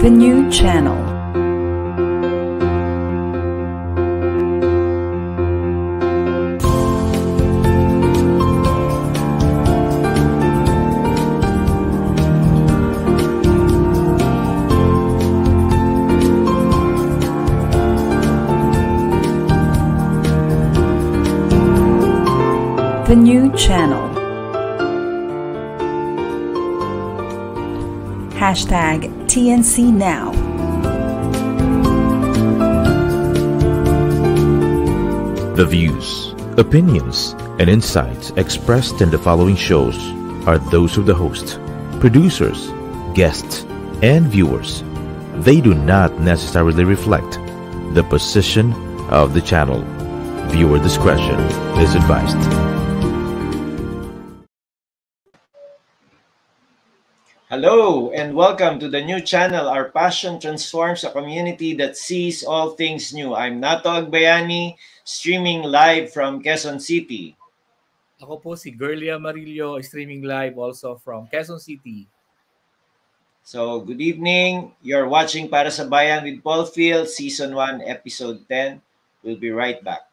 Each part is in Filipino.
The new channel. The new channel. Hashtag TNC Now. The views, opinions, and insights expressed in the following shows are those of the host, producers, guests, and viewers. They do not necessarily reflect the position of the channel. Viewer discretion is advised. Hello and welcome to the new channel. Our passion transforms a community that sees all things new. I'm Nato Agbayani, streaming live from Quezon City. Ako po si Girlia Marillo, streaming live also from Quezon City. So, good evening. You're watching Para sa Bayan with Paul Field, Season 1, Episode 10. We'll be right back.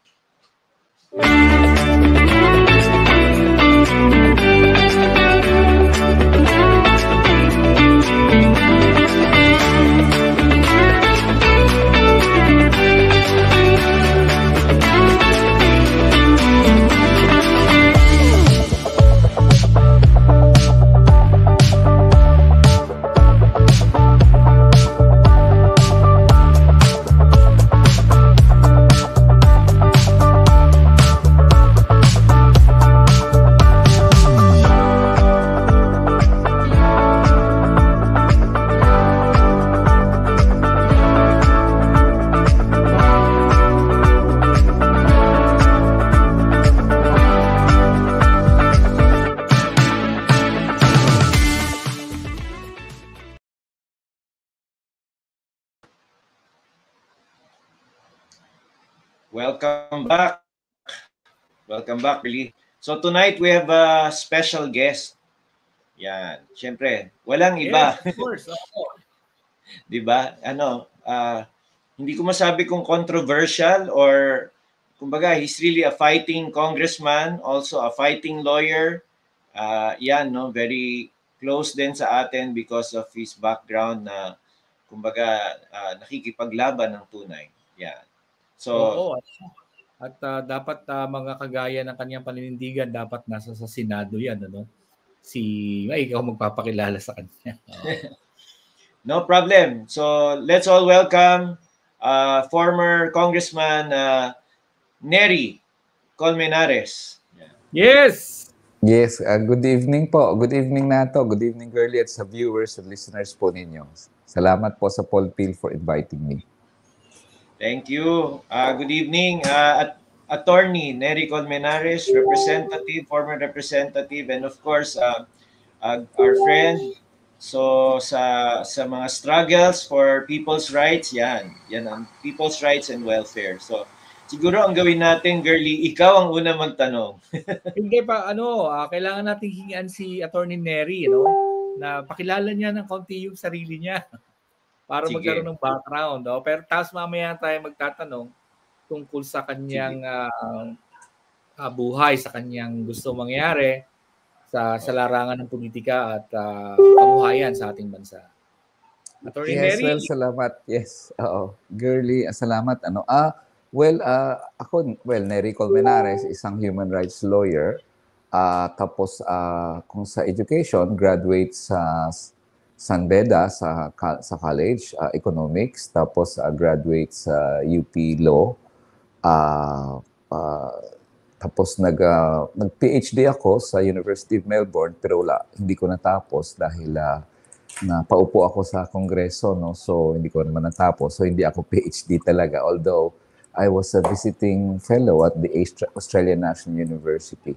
Welcome back, really. So tonight we have a special guest. Yan. Siyempre, walang iba. Yes, of course. 'Di ba? Ano, ah, hindi ko masabi kung controversial or kumbaga he's really a fighting congressman, also a fighting lawyer. Ah, yan no, very close din sa atin because of his background na kumbaga ah, nakikipaglaban ng tunay. Yan. So, Oo. At ah, dapat ah, mga kagaya ng kanyang paninindigan dapat nasa sa Senado 'yan, ano? Si ay ikaw magpapakilala sa kanya. No problem. So let's all welcome uh, former Congressman uh, Neri Colmenares. yes. Yes, uh, good evening po. Good evening Nato. Good evening girlie at sa viewers and listeners po ninyo. Salamat po sa Paul Peel for inviting me. Thank you. Uh, good evening, uh, at Attorney Neri Colmenares, representative, former representative, and of course, uh, uh, our friend. So sa sa mga struggles for people's rights, yan. Yan ang people's rights and welfare. So siguro ang gawin natin, girlie, ikaw ang una magtanong. Hindi pa ano, ah, kailangan nating hingian si Attorney Neri, no? Na pakilala niya ng konti yung sarili niya para Sige. magkaroon ng background, no? Pero tapos mamaya tayo magtatanong tungkol sa kanyang ah, ah, buhay, sa kanyang gusto mangyari sa sa larangan ng politika at ah, kabuhayan sa ating bansa. Attorney Yes, Neri, well, salamat. Yes, oo. Girlie, ah, salamat. Ano, ah, well, ah, ako, well, Nery Colmenares, isang human rights lawyer. Ah, tapos, ah, kung sa education, graduate sa San Beda sa, sa college, ah, economics. Tapos, ah, graduate sa UP Law. Ah, ah, tapos, nag, ah, nag-PhD ako sa University of Melbourne, pero wala, hindi ko natapos dahil ah, na paupo ako sa kongreso, no? So, hindi ko naman natapos. So, hindi ako PhD talaga. Although, I was a visiting fellow at the Austra- Australian National University.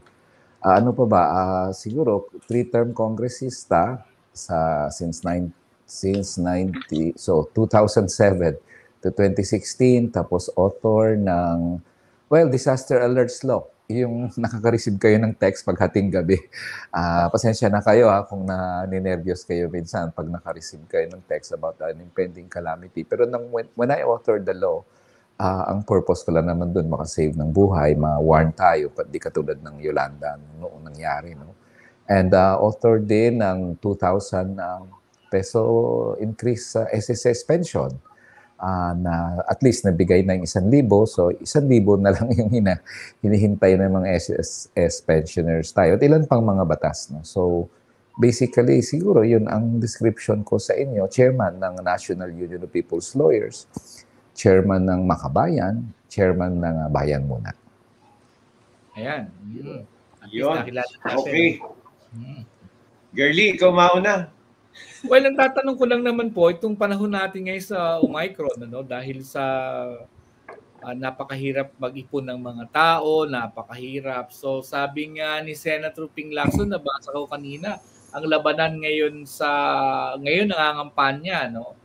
Ah, ano pa ba? Ah, siguro, three-term congressista sa since nine, since 90, so 2007 to 2016. Tapos, author ng, well, Disaster Alerts Law. yung nakaka-receive kayo ng text pag hating gabi. Ah, pasensya na kayo ha kung na ninervyos kayo minsan pag naka-receive kayo ng text about an impending calamity. Pero nang, when, when I authored the law, ah, ang purpose ko lang naman doon makasave ng buhay, ma-warn tayo, pa- di katulad ng Yolanda noong nangyari. No? And uh, author din ng 2,000 um, peso increase sa SSS pension ah, na at least nabigay na yung isang libo. So, isang libo na lang yung hina, hinihintay ng mga SSS pensioners tayo. At ilan pang mga batas. No? So, basically, siguro yun ang description ko sa inyo. Chairman ng National Union of People's Lawyers, chairman ng Makabayan, chairman ng ah, Bayan Muna. Ayan. Mm. At least Yun. nakilala natin. Okay. Girly, ikaw mauna. Well, ang tatanong ko lang naman po, itong panahon natin ngayon sa Omicron, ano, dahil sa ah, napakahirap mag-ipon ng mga tao, napakahirap. So sabi nga ni Senator Ping Lacson, nabasa ko kanina, ang labanan ngayon sa ngayon nangangampanya no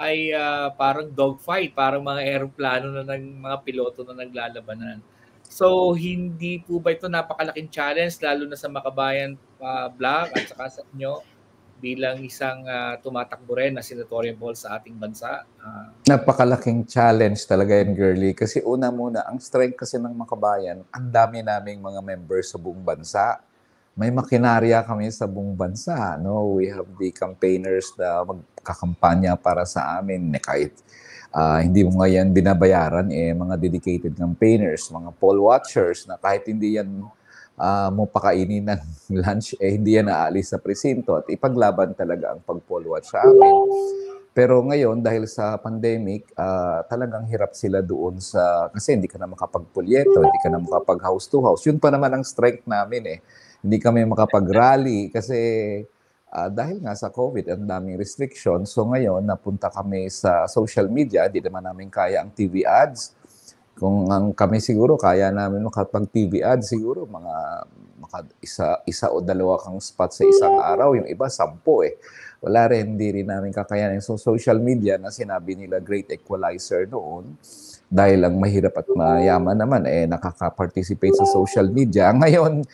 ay ah, parang dogfight, parang mga eroplano na ng mga piloto na naglalabanan. So hindi po ba ito napakalaking challenge lalo na sa Makabayan ah, Black at saka sa inyo bilang isang ah, tumatakbo rin na senatorial ball sa ating bansa? Ah, Napakalaking challenge talaga yan, girly. Kasi una muna, ang strength kasi ng Makabayan, ang dami naming mga members sa buong bansa. May makinarya kami sa buong bansa. No? We have the campaigners na magkakampanya para sa amin. Kahit ah, hindi mo nga yan binabayaran, eh, mga dedicated campaigners, mga poll watchers na kahit hindi yan ah, mo pakainin ng lunch, eh, hindi yan aalis sa presinto at ipaglaban talaga ang pag-poll watch sa amin. Pero ngayon, dahil sa pandemic, ah, talagang hirap sila doon sa, kasi hindi ka na makapag-pulyeto, hindi ka na makapag-house to house. Yun pa naman ang strength namin eh. Hindi kami makapag-rally kasi ah, dahil nga sa COVID, ang daming restriction. So ngayon, napunta kami sa social media, hindi naman namin kaya ang TV ads. Kung ang kami siguro, kaya namin makapag TV ads, siguro mga maka, isa, isa o dalawa kang spot sa isang araw. Yung iba, sampo eh wala rin, hindi rin namin kakayanin. So social media na sinabi nila great equalizer noon, dahil ang mahirap at mayaman naman eh nakaka-participate sa social media. Ngayon,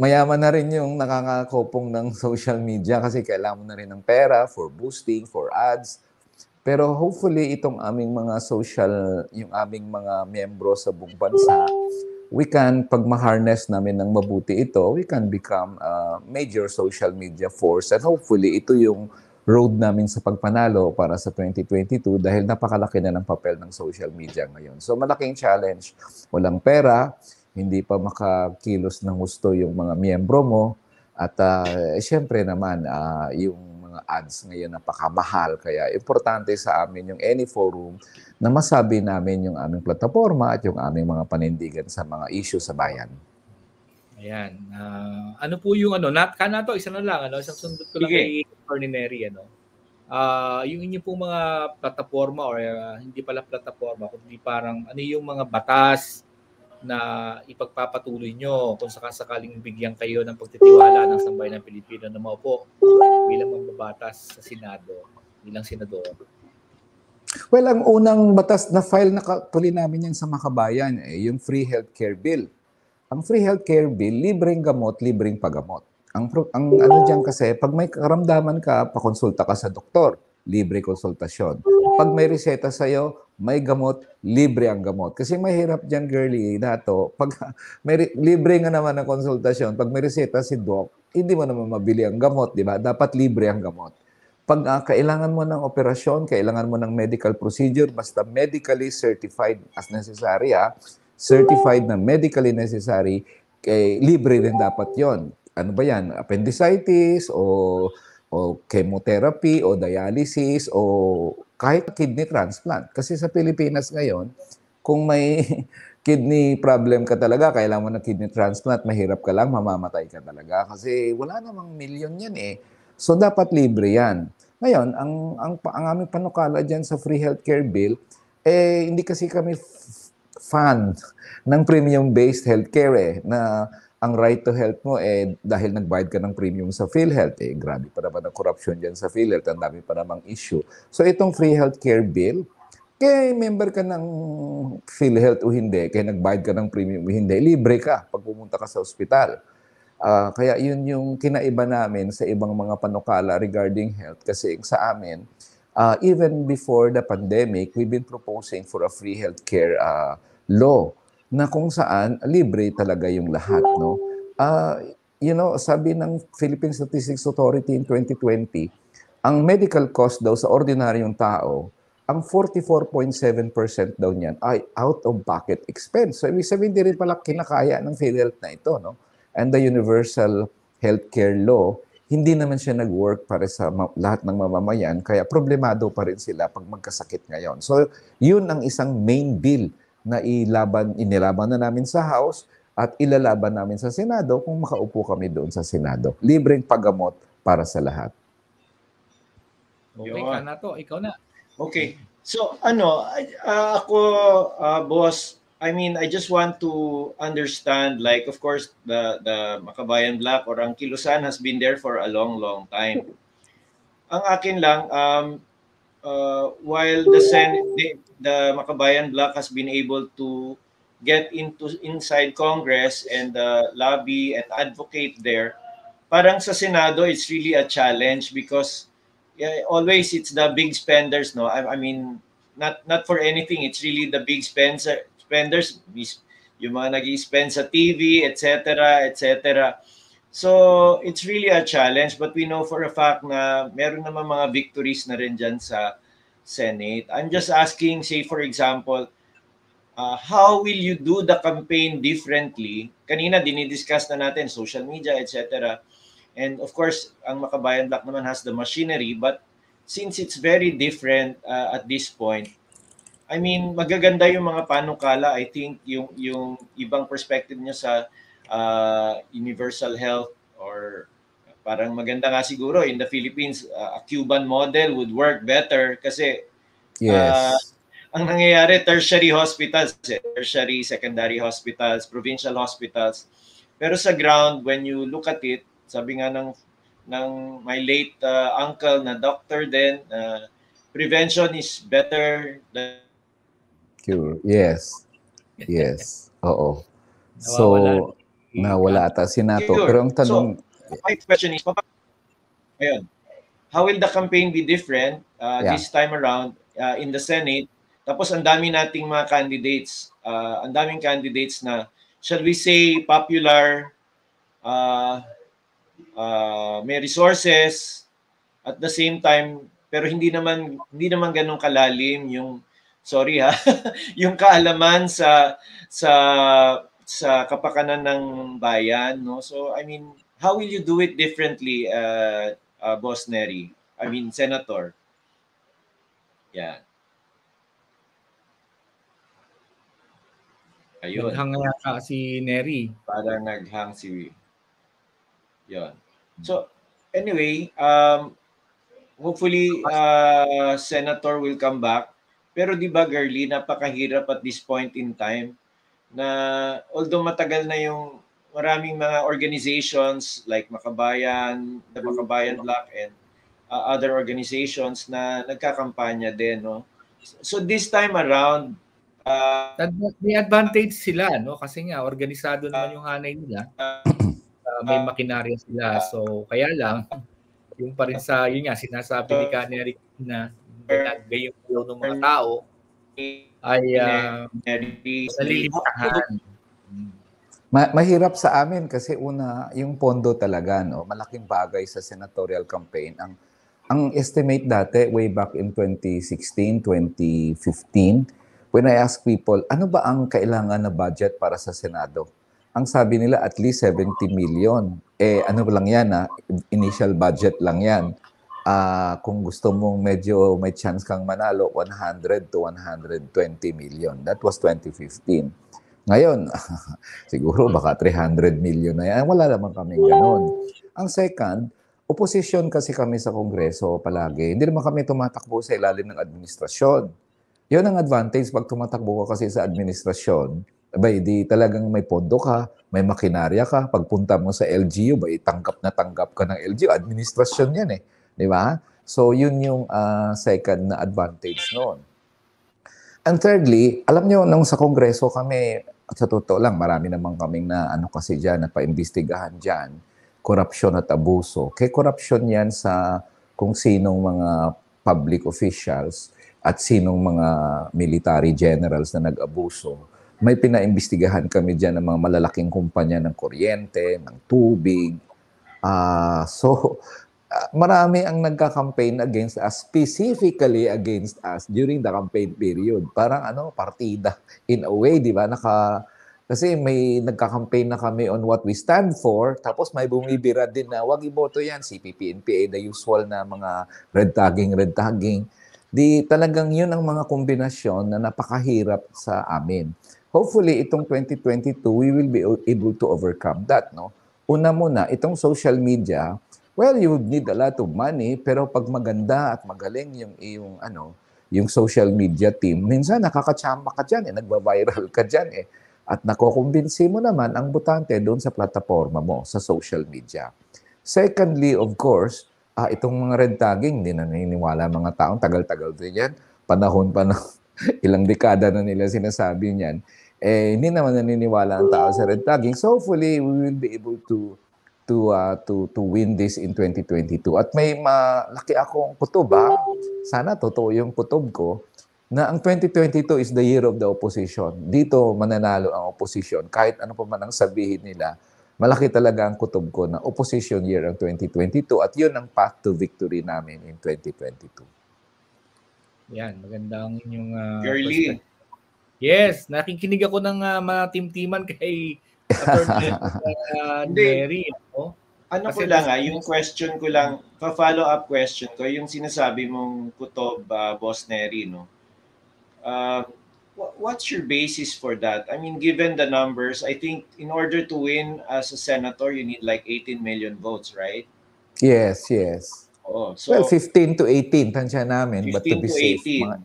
mayaman na rin yung nakakakopong ng social media kasi kailangan mo na rin ng pera for boosting, for ads. Pero hopefully itong aming mga social, yung aming mga miyembro sa buong bansa, we can, pag ma-harness namin ng mabuti ito, we can become a major social media force. And hopefully, ito yung road namin sa pagpanalo para sa 2022 dahil napakalaki na ng papel ng social media ngayon. So malaking challenge. Walang pera, hindi pa makakilos ng gusto yung mga miyembro mo. At uh, siyempre naman, ah, yung mga ads ngayon napakamahal. Kaya importante sa amin yung any forum na masabi namin yung aming plataforma at yung aming mga panindigan sa mga issue sa bayan. Ayan. Ah, ano po yung ano, nat kana to, isa na lang, ano, isang sundot ko lang kay Attorney Neri, ano. Ah, yung inyo pong mga plataforma or ah, hindi pala plataforma, kundi parang ano yung mga batas na ipagpapatuloy nyo kung sakasakaling bigyan kayo ng pagtitiwala ng sambayan ng Pilipino na maupo bilang mambabatas sa Senado, bilang senador. Well, ang unang batas na file na tuloy namin yan sa Makabayan, eh, yung Free Healthcare Bill. Ang Free Healthcare Bill, libreng gamot, libreng pagamot. Ang, ang ano dyan kasi, pag may karamdaman ka, pakonsulta ka sa doktor, libre konsultasyon. Pag may reseta sa'yo, may gamot, libre ang gamot. Kasi mahirap dyan, girly, dato. Pag may re- libre nga naman ang konsultasyon, pag may reseta si doc, hindi mo naman mabili ang gamot, di ba? Dapat libre ang gamot. Pag ah, kailangan mo ng operasyon, kailangan mo ng medical procedure, basta medically certified as necessary, ah, certified na medically necessary, eh, libre din dapat yon. Ano ba yan? Appendicitis o o chemotherapy o dialysis o kahit kidney transplant. Kasi sa Pilipinas ngayon, kung may kidney problem ka talaga, kailangan mo ng kidney transplant, mahirap ka lang, mamamatay ka talaga. Kasi wala namang milyon yan eh. So dapat libre yan. Ngayon, ang, ang, ang aming panukala dyan sa free healthcare bill, eh hindi kasi kami fan ng premium-based healthcare eh, na ang right to health mo eh dahil nagbayad ka ng premium sa PhilHealth eh grabe pa naman ang corruption diyan sa PhilHealth ang dami pa namang issue. So itong free healthcare bill Kaya member ka ng PhilHealth o hindi, kaya nagbayad ka ng premium o hindi, libre ka pag pumunta ka sa ospital. Ah, kaya yun yung kinaiba namin sa ibang mga panukala regarding health kasi sa amin, ah, even before the pandemic, we've been proposing for a free healthcare uh, law na kung saan libre talaga yung lahat, no? Ah, you know, sabi ng Philippine Statistics Authority in 2020, ang medical cost daw sa ordinaryong tao ang 44.7% daw niyan ay out-of-pocket expense. So, ibig sabihin, hindi rin pala kinakaya ng PhilHealth na ito. No? And the Universal Healthcare Law, hindi naman siya nag-work para sa lahat ng mamamayan, kaya problemado pa rin sila pag magkasakit ngayon. So, yun ang isang main bill na ilaban, inilaban na namin sa House at ilalaban namin sa Senado kung makaupo kami doon sa Senado. Libreng paggamot para sa lahat. Okay ka na to. Ikaw na. Okay. So ano, ah, ako ah, boss, I mean, I just want to understand like of course the the Makabayan Black or ang Kilusan has been there for a long long time. Ang akin lang um uh, while the Senate the, Makabayan Black has been able to get into inside Congress and uh, lobby and advocate there, parang sa Senado it's really a challenge because yeah, always it's the big spenders, no. I, I mean, not not for anything. It's really the big spender spenders, yung mga nag spend sa TV, etc., etc. So it's really a challenge, but we know for a fact na meron naman mga victories na rin dyan sa Senate. I'm just asking, say for example, uh, how will you do the campaign differently? Kanina dinidiscuss na natin social media, etc. And of course, ang Makabayan Black naman has the machinery, but since it's very different uh, at this point, I mean, magaganda yung mga panukala. I think yung yung ibang perspective niya sa uh, universal health or parang maganda nga siguro in the Philippines, uh, a Cuban model would work better kasi Yes. ang nangyayari tertiary hospitals, eh, tertiary, secondary hospitals, provincial hospitals. Pero sa ground, when you look at it, sabi nga ng ng my late uh, uncle na doctor din, uh, prevention is better than Cure. Yes. Yes. Oo. So. Nawala ata si Nato. Cure. Pero ang tanong, my question is, papa- ayun, how will the campaign be different uh, Yeah. this time around uh, in the Senate? Tapos ang dami nating mga candidates, uh, ang daming candidates na, shall we say, popular, uh, uh, may resources, at the same time, pero hindi naman hindi naman ganun kalalim yung sorry ha, yung kaalaman sa sa sa kapakanan ng bayan, no? So I mean, how will you do it differently, uh, uh, Boss Neri? I mean, Senator. Yeah. Ayun, Naghang yata si Neri. para naghang si Yon. So, anyway, um, hopefully, uh, Senator will come back. Pero di ba, Girly, napakahirap at this point in time na although matagal na yung maraming mga organizations like Makabayan, the Makabayan Black and uh, other organizations na nagkakampanya din, no? So this time around, uh, May advantage sila, no? Kasi nga, organisado naman yung hanay nila. Uh, may makinarya sila. So, kaya lang, yung pa rin sa, yun nga, sinasabi ni Canary na gayong flow ng mga tao ay uh, nalilimitahan. ma- mahirap sa amin kasi una, yung pondo talaga, no? malaking bagay sa senatorial campaign. Ang ang estimate dati, way back in 2016, 2015, when I ask people, ano ba ang kailangan na budget para sa Senado? Ang sabi nila, at least 70 million. Eh, ano lang yan, ah, initial budget lang yan. Ah, kung gusto mong medyo may chance kang manalo, 100 to 120 million. That was 2015. Ngayon, siguro baka 300 million na yan. Wala naman kaming ganon. Ang second, opposition kasi kami sa Kongreso palagi. Hindi naman kami tumatakbo sa ilalim ng administrasyon. Yun ang advantage pag tumatakbo ka kasi sa administrasyon. Abay, di talagang may pondo ka, may makinarya ka. Pagpunta mo sa LGU, ba, tanggap na tanggap ka ng LGU. Administrasyon yan eh. Di ba? So, yun yung ah, second na advantage noon. and thirdly, alam nyo, nung sa kongreso kami, at sa totoo lang, marami naman kaming na ano kasi dyan, na paimbestigahan dyan, korupsyon at abuso. Kay korupsyon yan sa kung sinong mga public officials at sinong mga military generals na nag-abuso. May pinaimbestigahan kami dyan ng mga malalaking kumpanya ng kuryente, ng tubig. Ah, so, marami ang nagka-campaign against us, specifically against us during the campaign period. Parang ano, partida. In a way, di ba? Naka, kasi may nagka-campaign na kami on what we stand for, tapos may bumibira din na wag iboto yan, CPP, NPA, the usual na mga red tagging, red tagging. Di talagang yun ang mga kombinasyon na napakahirap sa amin. Hopefully, itong 2022, we will be able to overcome that. No? Una muna, itong social media, well, you would need a lot of money, pero pag maganda at magaling yung, yung, ano, yung social media team, minsan nakakachamba ka dyan, eh, nagba-viral ka dyan. Eh. At nakukumbinsi mo naman ang butante doon sa plataforma mo, sa social media. Secondly, of course, ah, itong mga red tagging, hindi na naniniwala mga taong tagal-tagal din yan. Panahon pa na ilang dekada na nila sinasabi niyan. Eh, hindi naman naniniwala ang tao sa red tagging. So hopefully, we will be able to to uh, to to win this in 2022. At may malaki akong kutob ha. Sana totoo yung kutob ko na ang 2022 is the year of the opposition. Dito mananalo ang opposition kahit ano pa man ang sabihin nila. Malaki talaga ang kutob ko na opposition year ang 2022 at yun ang path to victory namin in 2022. Yan, magandang inyong uh, Girly, Yes, nakikinig ako ng uh, mga team-teaman kay Attorney uh. Neri. No? ano ko Kasi lang ah, yung question ko lang, pa-follow up question ko, yung sinasabi mong kutob, ah, Boss Neri, no? Uh, wha- what's your basis for that? I mean, given the numbers, I think in order to win as a senator, you need like 18 million votes, right? Yes, yes. Oh, so well, 15 to 18, tansya namin. But to 15 be to safe, 18. mga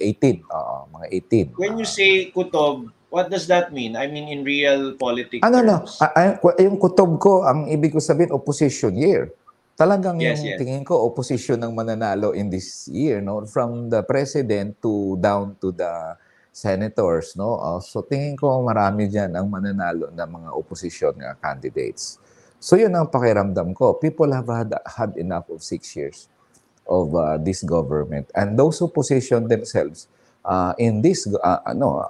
18. Oo, mga 18. when you say kutob, what does that mean? I mean, in real politics Ano no, ah, yung kutob ko, ang ibig ko sabihin, opposition year. Talagang Yes, yung yes. tingin ko, opposition ng mananalo in this year, no? From the president to down to the senators, no? Uh, so tingin ko marami diyan ang mananalo na mga opposition nga candidates. So yun ang pakiramdam ko. People have had, had enough of six years of uh, this government. And those who position themselves uh, in this, uh, ano,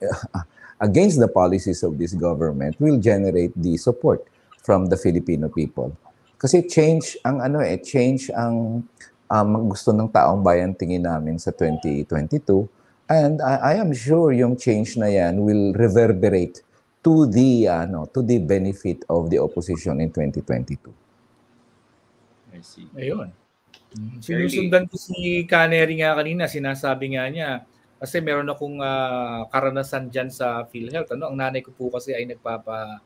against the policies of this government will generate the support from the Filipino people. Kasi change ang ano eh, change ang um, gusto ng taong bayan tingin namin sa 2022. And I, I am sure yung change na yan will reverberate to the ano to the benefit of the opposition in 2022. I see. Ayun. Sinusundan ko si Canary nga kanina, sinasabi nga niya, kasi meron akong ah, karanasan dyan sa PhilHealth. Ano? Ang nanay ko po kasi ay nagpapa,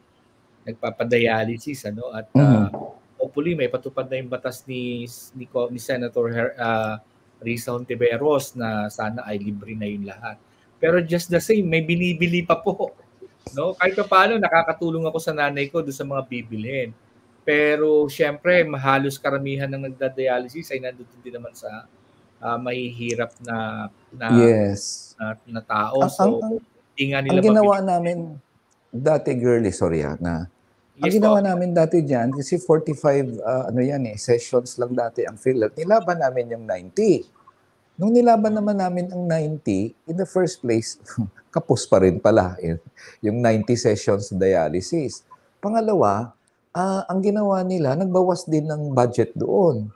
nagpapadialysis. Ano? At ah, hopefully may patupad na yung batas ni, ni, ni Senator Her, ah, Risa Hontiveros na sana ay libre na yung lahat. Pero just the same, may binibili pa po. No? Kahit pa paano, nakakatulong ako sa nanay ko doon sa mga bibilhin. Pero syempre, mahalos karamihan ng nagda-dialysis ay nandun din naman sa ah, mahihirap na na, Yes. na, na tao. Ang- So, ang- ang- hindi nga nila Ang ginawa mabili- namin dati girly, sorry ah, na ang Yes ginawa po. namin dati diyan kasi 45 ah, ano yan eh, sessions lang dati ang PhilHealth. Nilaban namin yung 90. Nung nilaban naman namin ang 90, in the first place, kapos pa rin pala eh, yung 90 sessions dialysis. Pangalawa, ah, ang ginawa nila, nagbawas din ng budget doon.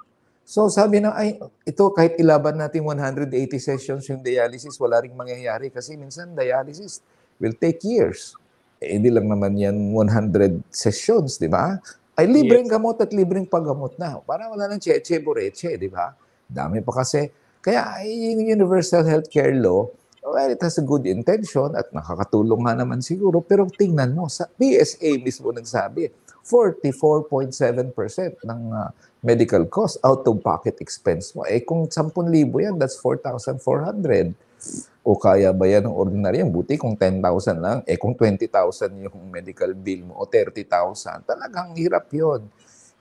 So sabi na, ay, ito kahit ilaban natin 180 sessions yung dialysis, wala ring mangyayari kasi minsan dialysis will take years. Eh, hindi lang naman yan 100 sessions, di ba? Ay, libreng gamot at libreng paggamot na. Para wala nang cheche, boreche, di ba? Dami pa kasi. Kaya ay, yung Universal Healthcare Law, well, it has a good intention at nakakatulong nga naman siguro. Pero tingnan mo, sa PSA mismo nagsabi, 44.7% ng ah, medical cost out-of-pocket expense mo. Eh kung 10,000 yan, that's 4,400. O kaya ba yan ng ordinaryong? Buti kung 10,000 lang. Eh kung 20,000 yung medical bill mo o 30,000, talagang hirap yon.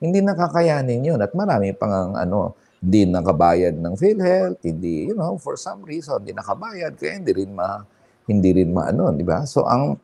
Hindi nakakayanin yun. At marami pang ang, ano, hindi nakabayad ng PhilHealth, hindi, you know, for some reason, hindi nakabayad, kaya hindi rin ma, hindi rin maano, di ba? So, ang,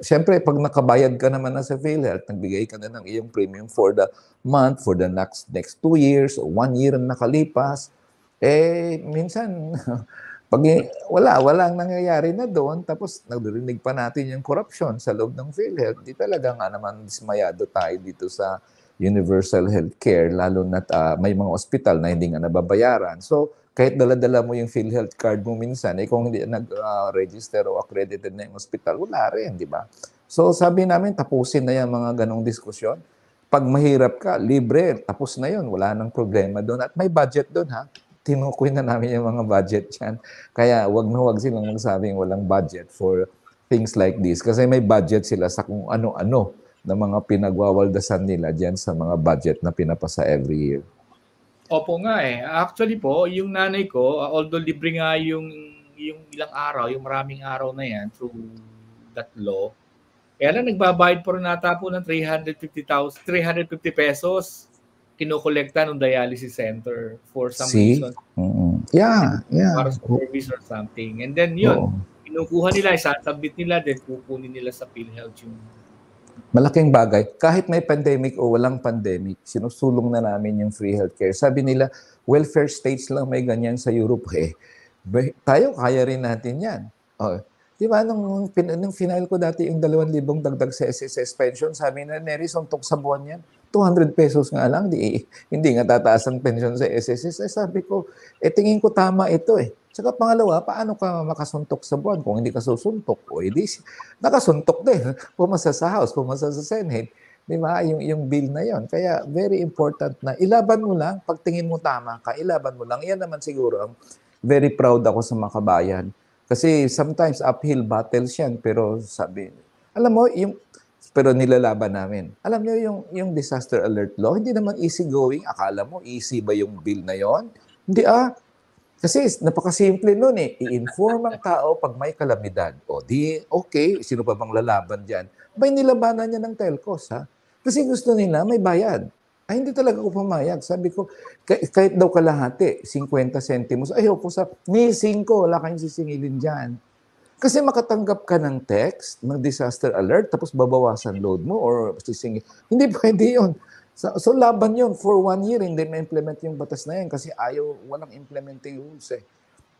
syempre, pag nakabayad ka naman na sa PhilHealth, nagbigay ka na ng iyong premium for the month, for the next, next two years, o one year na nakalipas, eh, minsan, pag wala, walang nangyayari na doon, tapos nagdirinig pa natin yung corruption sa loob ng PhilHealth, di talaga nga naman dismayado tayo dito sa universal health care, lalo na may mga ospital na hindi nga nababayaran. So, kahit dala-dala mo yung PhilHealth card mo minsan, eh kung hindi nag-register o accredited na yung ospital, wala rin, di ba? So, sabi namin, tapusin na yung mga ganong diskusyon. Pag mahirap ka, libre, tapos na yun, wala nang problema doon. At may budget doon, ha? tinukoy na namin yung mga budget yan. Kaya wag na wag silang magsabing walang budget for things like this. Kasi may budget sila sa kung ano-ano na mga pinagwawaldasan nila dyan sa mga budget na pinapasa every year. Opo nga eh. Actually po, yung nanay ko, uh, although libre nga yung, yung ilang araw, yung maraming araw na yan through that law, kaya lang nagbabayad po rin nata po ng 350,000, 350 pesos kinokolekta ng dialysis center for some See? reason. Mm-mm. Yeah, yeah. Para sa service or something. And then yun, Oo. kinukuha nila, isasabit nila, then kukunin nila sa PhilHealth yung Malaking bagay. Kahit may pandemic o walang pandemic, sinusulong na namin yung free healthcare. Sabi nila, welfare states lang may ganyan sa Europe. Eh, tayo, kaya rin natin yan. Oh, Di ba, nung, pin, nung final ko dati yung 2,000 dagdag sa SSS pension, sabi na, Neri, suntok sa buwan yan. 200 pesos nga lang, di, hindi nga tataas ang pension sa SSS. Eh, sabi ko, eh tingin ko tama ito eh. Tsaka pangalawa, paano ka makasuntok sa buwan kung hindi ka susuntok? O edi, nakasuntok din. Pumasa sa House, pumasa sa Senate. Di ba? Yung, yung bill na yon. Kaya very important na ilaban mo lang, pagtingin mo tama ka, ilaban mo lang. Yan naman siguro ang very proud ako sa mga kabayan. Kasi sometimes uphill battles yan, pero sabi, alam mo, yung, pero nilalaban namin. Alam niyo yung, yung disaster alert law, hindi naman easy going. Akala mo, easy ba yung bill na yon? Hindi ah. Kasi napakasimple nun eh. I-inform ang tao pag may kalamidad. O di, okay, sino pa bang lalaban dyan? May nilabanan niya ng telcos ha. Kasi gusto nila may bayad. Ay, hindi talaga ako pumayag. Sabi ko, kah- kahit daw kalahati, 50 centimos, ayoko sa, ni 5, wala kayong sisingilin dyan. Kasi makatanggap ka ng text, ng disaster alert, tapos babawasan load mo or sisingil. Hindi pwede yun. So, so laban yun. For one year, hindi ma-implement yung batas na yan kasi ayaw, walang implementing rules eh.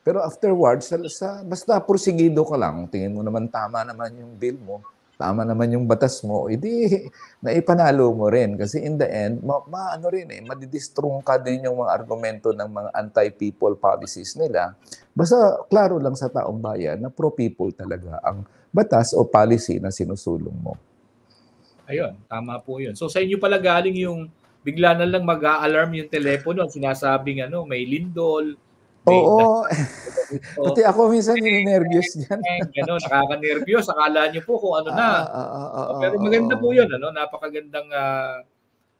Pero afterwards, sa, sa, basta porsigido ka lang, tingin mo naman tama naman yung bill mo, tama naman yung batas mo, edi naipanalo mo rin. Kasi in the end, ma, ma- ano rin eh, madidistrong ka din yung mga argumento ng mga anti-people policies nila. Basta klaro lang sa taong bayan na pro-people talaga ang batas o policy na sinusulong mo. Ayun, tama po yun. So sa inyo pala galing yung bigla na lang mag-a-alarm yung telepono, sinasabing ano, may lindol, may Oo, dito, pati ako minsan ninervyos dyan. ano, nakaka-nervyos. Akala niyo po kung ano na. Ah, ah, ah, ah, Pero maganda ah. po yun, ano? Napakagandang uh,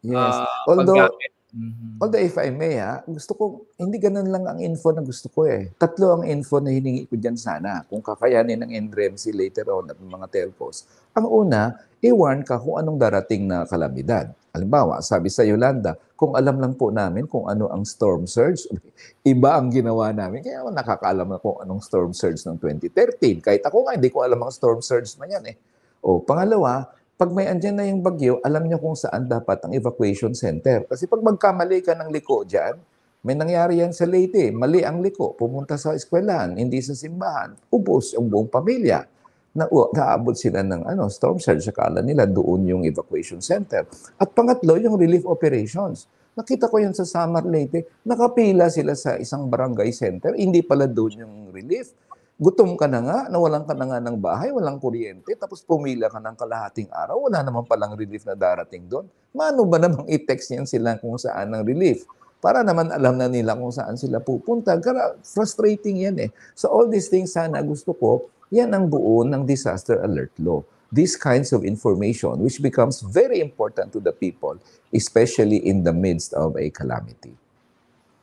Yes. Although, paggamit. Mhm. Although if I may, ha, gusto ko, hindi ganun lang ang info na gusto ko eh. Tatlo ang info na hiningi ko dyan sana kung kakayanin ng NDREMC later on at ng mga telcos. Ang una, i-warn ka kung anong darating na kalamidad. Halimbawa, sabi sa Yolanda, kung alam lang po namin kung ano ang storm surge, iba ang ginawa namin. Kaya nakakaalam na kung anong storm surge ng 2013. Kahit ako nga, hindi ko alam ang storm surge na yan eh. O, pangalawa, pag may andyan na yung bagyo, alam niyo kung saan dapat ang evacuation center. Kasi pag magkamali ka ng liko dyan, may nangyari yan sa Leyte. Mali ang liko, pumunta sa eskwelahan, hindi sa simbahan. Ubos ang buong pamilya. Na, uh, naabot sila ng ano, storm surge. Akala nila doon yung evacuation center. At pangatlo, yung relief operations. Nakita ko yun sa Samar Leyte. Nakapila sila sa isang barangay center. Hindi pala doon yung relief. Gutom ka na nga, nawalan ka na nga ng bahay, walang kuryente, tapos pumila ka ng kalahating araw, wala naman palang relief na darating doon. Mano ba namang i-text yan sila kung saan ang relief? Para naman alam na nila kung saan sila pupunta. Kaya frustrating yan eh. So all these things sana gusto ko, yan ang buo ng disaster alert law. These kinds of information which becomes very important to the people, especially in the midst of a calamity.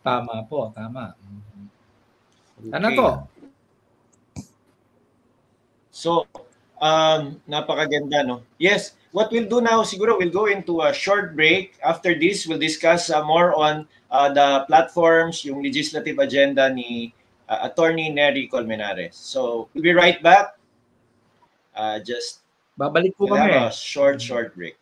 Tama po, tama. Mhm. Ano Okay. to? So, Um, napakaganda, no? Yes, what we'll do now, siguro we'll go into a short break. After this, we'll discuss uh, more on uh, the platforms, yung legislative agenda ni uh, Attorney Nery Colmenares. So, we'll be right back. Uh, just Babalik po we'll have kami. a short, short break.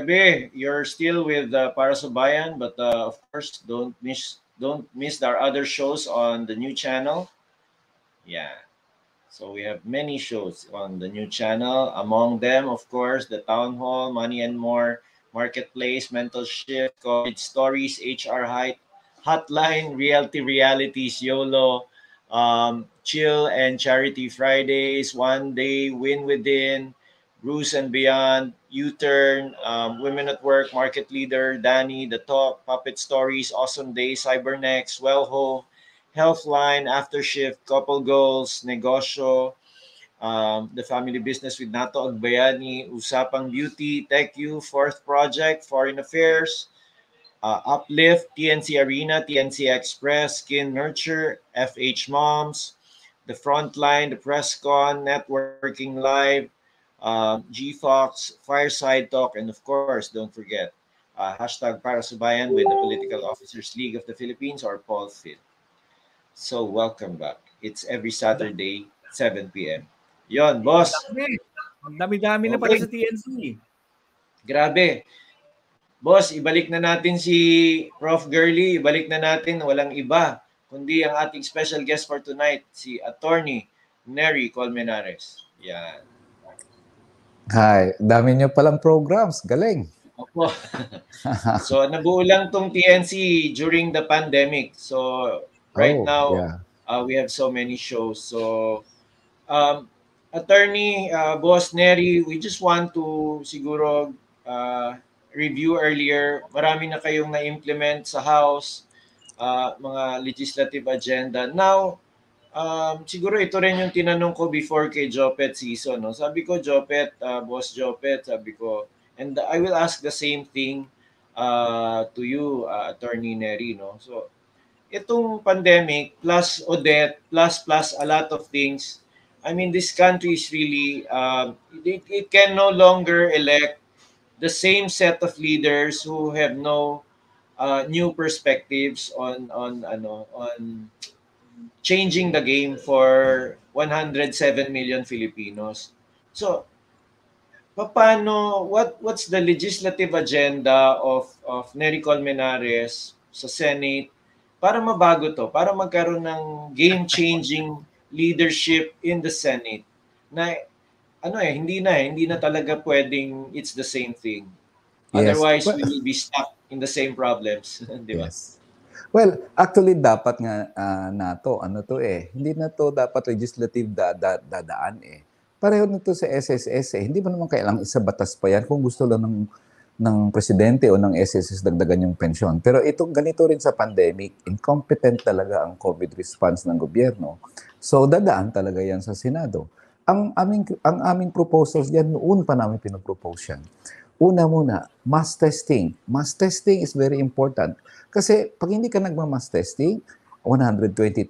Gabi. You're still with uh, Para sa Bayan, but uh, of course, don't miss don't miss our other shows on the new channel. Yeah. So we have many shows on the new channel. Among them, of course, the Town Hall, Money and More, Marketplace, Mental Shift, COVID Stories, HR Height, Hotline, Reality Realities, YOLO, um, Chill and Charity Fridays, One Day, Win Within, Bruce and Beyond, U-Turn, um, Women at Work, Market Leader, Danny, The Talk, Puppet Stories, Awesome Day, Cybernex, Wellho, Healthline, Aftershift, Couple Goals, Negosyo, um, The Family Business with Nato Agbayani, Usapang Beauty, Tech You, Fourth Project, Foreign Affairs, uh, Uplift, TNC Arena, TNC Express, Skin Nurture, FH Moms, The Frontline, The Presscon, Networking Live, um, GFox, Fireside Talk, and of course, don't forget, uh, hashtag Para sa Bayan with the Political Officers League of the Philippines or POLFIL. So, welcome back. It's every Saturday, 7 p.m. Yon, boss. Ang dami-dami na pala Okay. sa TNC. Grabe. Boss, ibalik na natin si Prof. Gurley. Ibalik na natin. Walang iba. Kundi ang ating special guest for tonight, si Attorney Nery Colmenares. Yan. Hi, dami niyo palang programs. Galing. Opo. so, nabuo lang tong TNC during the pandemic. So, right Oh, now, yeah. uh, we have so many shows. So, um, Attorney uh, Boss Neri, we just want to siguro uh, review earlier. Marami na kayong na-implement sa House, uh, mga legislative agenda. Now, um, siguro ito rin yung tinanong ko before kay Jopet season. No? Sabi ko, Jopet, uh, Boss Jopet, sabi ko, and I will ask the same thing uh, to you, uh, Attorney Neri. No? So, itong pandemic plus Odette plus plus a lot of things, I mean, this country is really, um, it, it can no longer elect the same set of leaders who have no uh, new perspectives on on ano on changing the game for 107 million Filipinos. So, paano what what's the legislative agenda of of Nery Colmenares sa Senate para mabago to, para magkaroon ng game-changing leadership in the Senate na ano eh, hindi na eh, hindi na talaga pwedeng it's the same thing. Yes. Otherwise, we will be stuck in the same problems. Di ba? Yes. Well, actually dapat nga ah, na ano to eh, hindi na to dapat legislative da, da, dadaan eh. Pareho na to sa SSS eh. Hindi mo naman kailangan isa batas pa yan kung gusto lang ng ng presidente o ng SSS dagdagan yung pensyon. Pero itong ganito rin sa pandemic, incompetent talaga ang COVID response ng gobyerno. So dadaan talaga yan sa Senado. Ang aming ang aming proposals yan noon pa namin pinopropose yan. Una muna, mass testing. Mass testing is very important. Kasi pag hindi ka nagma-mass testing, 120,000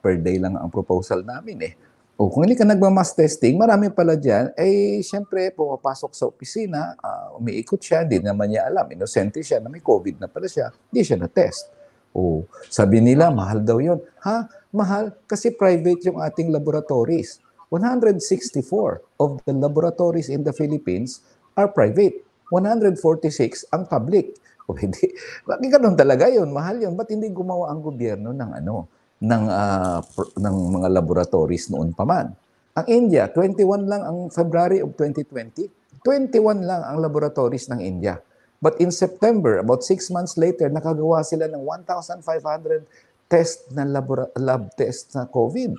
per day lang ang proposal namin eh. O kung hindi ka nagma-mass testing, marami pala dyan, eh syempre pumapasok sa opisina, ah, umiikot siya, hindi naman niya alam, inosente siya na may COVID na pala siya, hindi siya na-test. O sabi nila, mahal daw yon Ha? Mahal? Kasi private yung ating laboratories. 164 of the laboratories in the Philippines are private. 146 ang public. Hindi, bakit ganun talaga yun? Mahal yun. Ba't hindi gumawa ang gobyerno ng ano, ng, ah, pr- ng mga laboratories noon pa man? Ang India, 21 lang ang February of 2020. 21 lang ang laboratories ng India. But in September, about six months later, nakagawa sila ng 1,500 test na labora- lab test na COVID.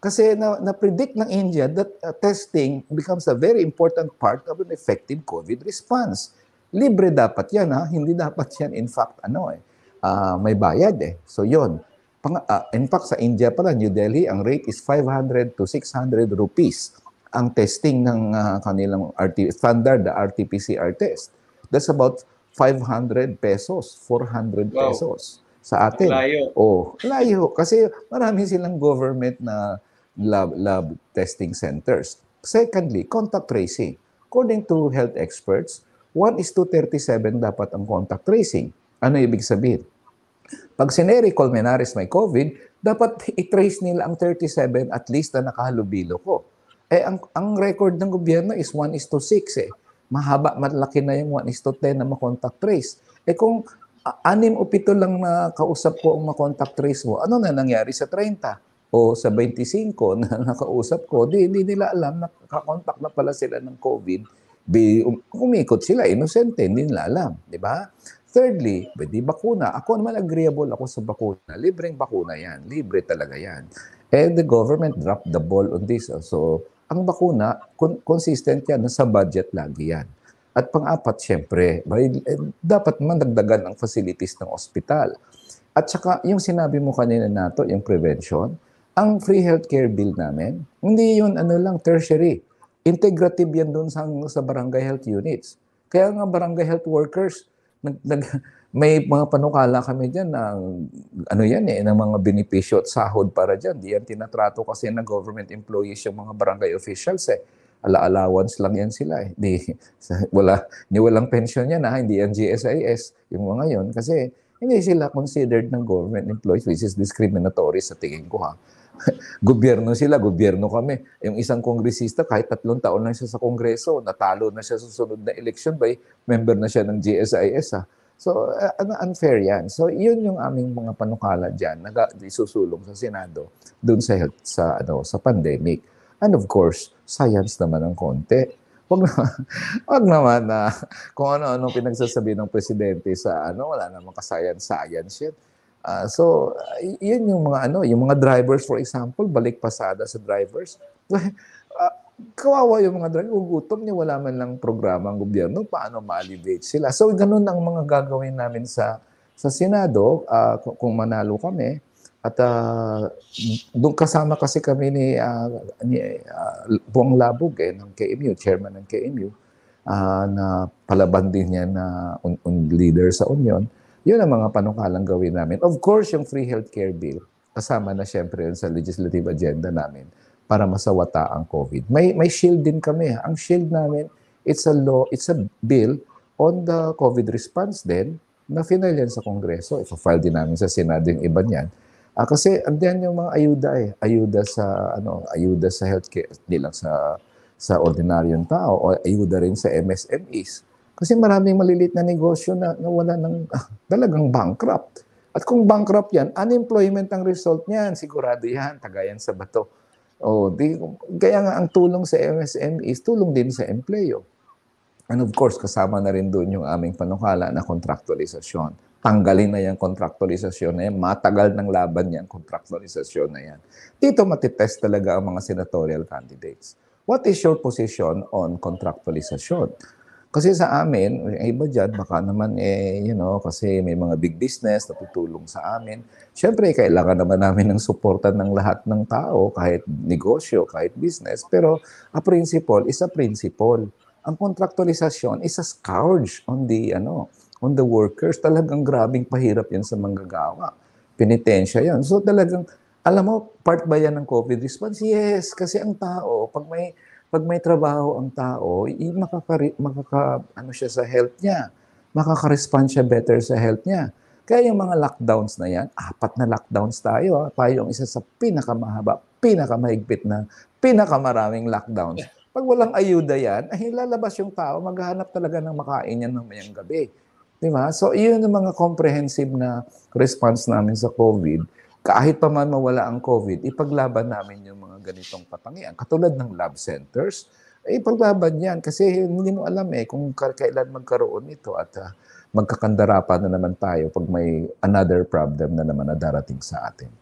Kasi na, na-predict ng India that uh, testing becomes a very important part of an effective COVID response. Libre dapat yan, ha? Hindi dapat yan, in fact, ano eh, ah, may bayad eh. So yon. Pang, ah, in fact, sa India pala, New Delhi, ang rate is 500 to 600 rupees ang testing ng ah, kanilang RT, standard the RT-PCR test. That's about 500 pesos, 400 Wow. pesos sa atin. Layo. Oh, layo. Kasi marami silang government na lab, lab testing centers. Secondly, contact tracing. According to health experts, 1 is to 37 dapat ang contact tracing. Ano ibig sabihin? Pag si Nery Colmenares may COVID, dapat i-trace nila ang 37 at least na nakahalubilo ko. Eh, ang, ang record ng gobyerno is 1 is to 6 eh. Mahaba, malaki na yung 1 is to 10 na makontact trace. Eh kung anim o pito lang na kausap ko ang makontact trace mo, ano na nangyari sa 30? O sa 25 na nakausap ko, di, di nila alam na kakontak na pala sila ng COVID. Bi, um, umikot sila, inosente, hindi nila alam. Di ba? Thirdly, pwede bakuna. Ako naman agreeable ako sa bakuna. Libreng bakuna yan. Libre talaga yan. And the government dropped the ball on this. So, ang bakuna, con- consistent yan. Nasa budget lagi yan. At pang-apat, syempre, eh, dapat man dagdagan ang facilities ng ospital. At saka, yung sinabi mo kanina nato, yung prevention, ang free healthcare bill namin, hindi yun ano lang, tertiary. Integrative yan doon sa, sa barangay health units. Kaya nga barangay health workers, nag, nag, may mga panukala kami dyan na ano yan eh, ng mga benepisyo at sahod para dyan. Di yan tinatrato kasi ng government employees yung mga barangay officials eh. Ala-allowance lang yan sila eh. Di, wala, ni walang pension yan ha, hindi yan GSIS, yung mga yon Kasi hindi sila considered ng government employees which is discriminatory sa tingin ko ha. gobyerno sila, gobyerno kami. Yung isang kongresista, kahit tatlong taon lang siya sa kongreso, natalo na siya sa sunod na election by member na siya ng GSIS. Ha. So, uh, unfair yan. So, yun yung aming mga panukala dyan, nag isusulong sa Senado dun sa health, sa, ano, sa pandemic. And of course, science naman ng konti. Wag na, wag naman na kung ano-ano pinagsasabi ng presidente sa ano, wala namang ka-science-science yan. Ah, so, y- yun yung mga ano, yung mga drivers for example, balik pasada sa drivers. Ah, kawawa yung mga drivers, gugutom niya, wala man lang programa ang gobyerno, paano ma-alleviate sila. So, ganun ang mga gagawin namin sa sa Senado, kung- kung manalo kami, At uh, doon kasama kasi kami ni, uh, ni uh, Buong Labog eh, ng KMU, chairman ng KMU, uh, na palaban din niya na un, un leader sa Union. Yun ang mga panukalang gawin namin. Of course, yung free healthcare bill, kasama na siyempre yun sa legislative agenda namin para masawata ang COVID. May, may shield din kami. Ang shield namin, it's a law, it's a bill on the COVID response din na final yan sa Kongreso. Ipa-file din namin sa Senado yung iba niyan Ah, kasi andiyan yung mga ayuda eh. Ayuda sa ano, ayuda sa healthcare, hindi lang sa sa ordinaryong tao o ayuda rin sa MSMEs. Kasi maraming maliliit na negosyo na nawala ng ah, talagang bankrupt. At kung bankrupt yan, unemployment ang result niyan. Sigurado yan, tagayan sa bato. Oh, di, kaya nga ang tulong sa MSMEs, tulong din sa empleyo. And of course, kasama na rin doon yung aming panukala na contractualisasyon tanggalin na yung contractualisasyon na yan. Matagal ng laban yan, contractualisasyon na yan. Dito matitest talaga ang mga senatorial candidates. What is your position on contractualisasyon? Kasi sa amin, yung iba dyan, baka naman eh, you know, kasi may mga big business na tutulong sa amin. Siyempre, kailangan naman namin ng suporta ng lahat ng tao, kahit negosyo, kahit business. Pero a principle is a principle. Ang contractualisasyon is a scourge on the, ano, on the workers, talagang grabing pahirap yan sa manggagawa. Penitensya yan. So talagang, alam mo, part ba yan ng COVID response? Yes, kasi ang tao, pag may pag may trabaho ang tao, i- makaka, makaka ano siya sa health niya. Makaka-respond siya better sa health niya. Kaya yung mga lockdowns na yan, apat na lockdowns tayo. Ha? Tayo ang isa sa pinakamahaba, pinakamahigpit na, pinakamaraming lockdowns. Pag walang ayuda yan, ay lalabas yung tao, maghahanap talaga ng makain yan ng mayang gabi. Di ba? So, iyon ang mga comprehensive na response namin sa COVID. Kahit pa man mawala ang COVID, ipaglaban namin yung mga ganitong katangian. Katulad ng lab centers, eh, ipaglaban yan. Kasi hindi mo alam eh kung kailan magkaroon ito at uh, magkakandarapan na naman tayo pag may another problem na naman na darating sa atin.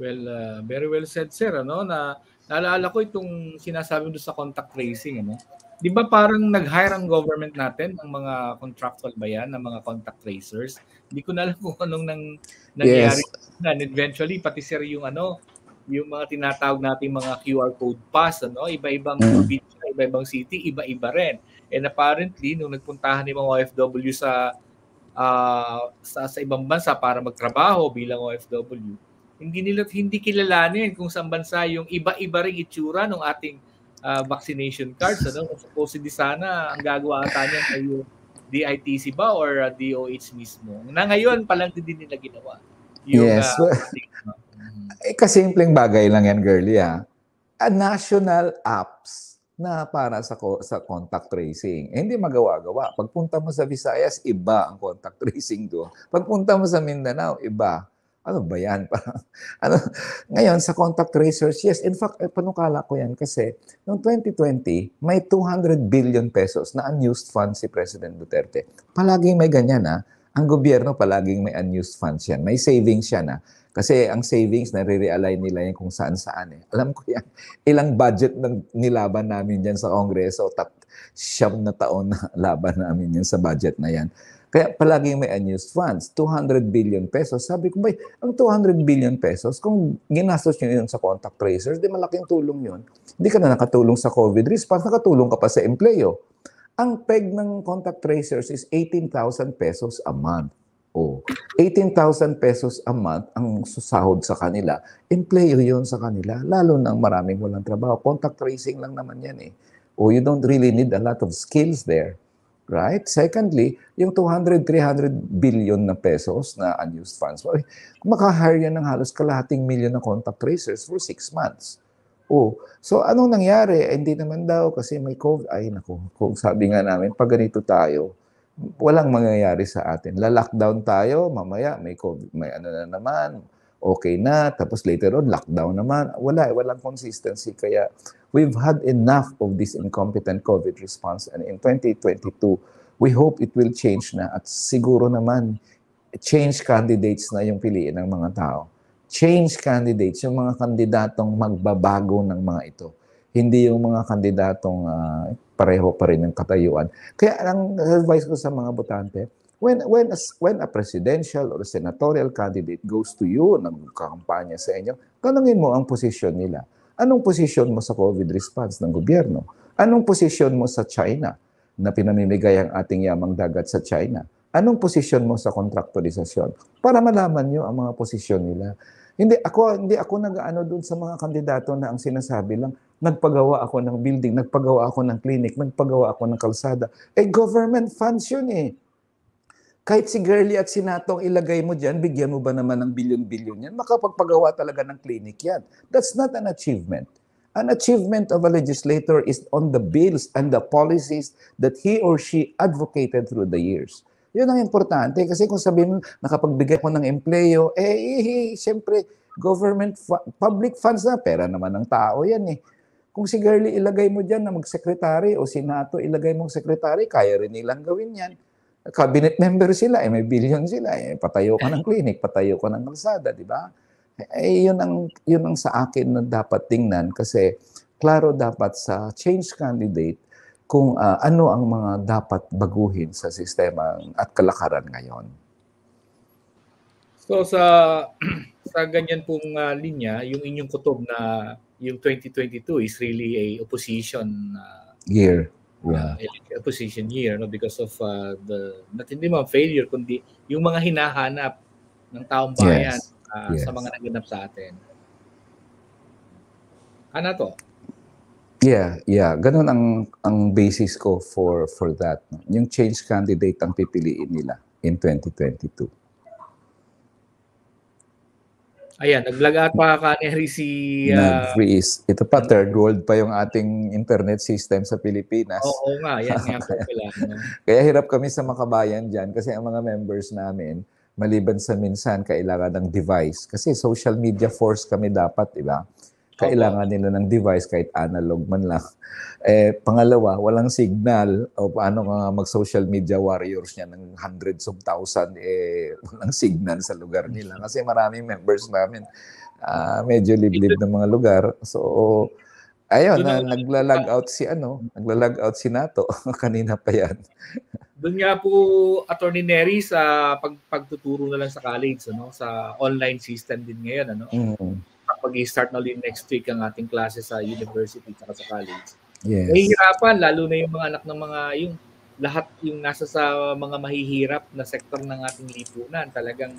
Well, uh, very well said, sir. Ano, na naalala ko itong sinasabi mo sa contact tracing. Ano? Di ba parang nag-hire ang government natin ng mga contractual ba yan, ng mga contact tracers? Hindi ko na alam kung anong nang, nangyari. Yes. Na, eventually, pati sir yung ano, yung mga tinatawag natin mga QR code pass, ano, iba-ibang mm. probinsya, iba-ibang city, iba-iba rin. And apparently, nung nagpuntahan ni mga OFW sa, uh, sa sa ibang bansa para magtrabaho bilang OFW, hindi nila hindi kilalanin kung saan bansa yung iba-iba ring itsura ng ating uh, vaccination cards. Ano? Supposedly sana ang gagawa ata niyan ay yung DITC ba or uh, ah, DOH mismo. Na ngayon pa lang din nila ginawa. Yung, yes. Uh, eh, kasimpleng bagay lang yan, girlie, ha? A national apps na para sa sa contact tracing. Eh, hindi magawa-gawa. Pagpunta mo sa Visayas, iba ang contact tracing doon. Pagpunta mo sa Mindanao, iba. Ano ba yan? ano, ngayon, sa contact tracers, yes, in fact, eh, panukala ko yan kasi noong 2020, may 200 billion pesos na unused funds si President Duterte. Palaging may ganyan ha. Ang gobyerno palaging may unused funds yan. May savings yan ha. Kasi ang savings, nare-realign nila yan kung saan-saan eh. Alam ko yan, ilang budget ng nilaban namin yan sa Kongreso, tat siyam na taon na laban namin yan sa budget na yan. Kaya palaging may unused funds, 200 billion pesos. Sabi ko, bay, ang 200 billion pesos, kung ginastos nyo yun sa contact tracers, di malaking tulong yun. Hindi ka na nakatulong sa COVID response, nakatulong ka pa sa empleyo. Ang peg ng contact tracers is 18,000 pesos a month. Oh, 18,000 pesos a month ang susahod sa kanila. Empleyo yon sa kanila, lalo na ang maraming walang trabaho. Contact tracing lang naman yan eh. Oh, you don't really need a lot of skills there. Right? Secondly, yung 200, 300 billion na pesos na unused funds, well, makahire yan ng halos kalahating milyon na contact tracers for six months. Oh, so anong nangyari? Eh, hindi naman daw kasi may COVID. Ay, naku, kung sabi nga namin, pag ganito tayo, walang mangyayari sa atin. La-lockdown tayo, mamaya may COVID, may ano na naman, okay na, tapos later on, lockdown naman. Wala, eh, walang consistency. Kaya we've had enough of this incompetent COVID response. And in 2022, we hope it will change na. At siguro naman, change candidates na yung piliin ng mga tao. Change candidates, yung mga kandidatong magbabago ng mga ito. Hindi yung mga kandidatong uh, pareho pa rin ng katayuan. Kaya ang advice ko sa mga botante, when when a, when a presidential or senatorial candidate goes to you, nagkakampanya sa inyo, tanungin mo ang posisyon nila. Anong posisyon mo sa COVID response ng gobyerno? Anong posisyon mo sa China na pinamimigay ang ating yamang dagat sa China? Anong posisyon mo sa kontraktorisasyon? Para malaman nyo ang mga posisyon nila. Hindi ako hindi ako nag-ano doon sa mga kandidato na ang sinasabi lang nagpagawa ako ng building, nagpagawa ako ng clinic, nagpagawa ako ng kalsada. Eh government funds 'yun eh. Kahit si Girlie at si Natong ilagay mo diyan, bigyan mo ba naman ng bilyon-bilyon yan? Makapagpagawa talaga ng clinic yan. That's not an achievement. An achievement of a legislator is on the bills and the policies that he or she advocated through the years. Yun ang importante kasi kung sabihin mo, nakapagbigay ko ng empleyo, eh, eh, eh siyempre, government, public funds na, pera naman ng tao yan eh. Kung si Girlie ilagay mo dyan na mag-secretary o si Nato ilagay mong secretary, kaya rin nilang gawin yan. Cabinet member sila, eh, may billion sila, eh, patayo ka ng clinic, patayo ka ng kalsada, di ba? Eh, yun ang, yun ang sa akin na dapat tingnan kasi klaro dapat sa change candidate kung uh, ano ang mga dapat baguhin sa sistema at kalakaran ngayon. So sa sa ganyan pong uh, linya, yung inyong kutob na yung 2022 is really a opposition uh, year. Yeah. Uh, opposition year no because of uh, the not hindi man failure kundi yung mga hinahanap ng taong bayan yes. Uh, yes. sa mga naganap sa atin. Ano to? Yeah, yeah. Ganun ang ang basis ko for for that. Yung change candidate ang pipiliin nila in 2022. Ayan, nag-vlog out pa kaneri si... Uh, Nag-freeze. Ito pa, third world pa yung ating internet system sa Pilipinas. Oo, oo nga, yan nga po pala. No? Kaya hirap kami sa makabayan dyan kasi ang mga members namin, maliban sa minsan, kailangan ng device. Kasi social media force kami dapat, di ba? Kailangan nila ng device kahit analog man lang. Eh, pangalawa, walang signal o paano nga mag-social media warriors niya ng hundreds of thousand, eh, walang signal sa lugar nila. Kasi maraming members namin, uh, medyo liblib ng mga lugar. So, ayun, na, nagla-log out si ano, nagla-log out si Nato. Kanina pa yan. Doon nga po, Attorney Neri, sa pag, pagtuturo na lang sa college, ano, sa online system din ngayon. Ano? Mm mag-start na ulit next week ang ating klase sa university at sa college. Yes. Nahihirapan, lalo na yung mga anak ng mga, yung lahat yung nasa sa mga mahihirap na sektor ng ating lipunan. Talagang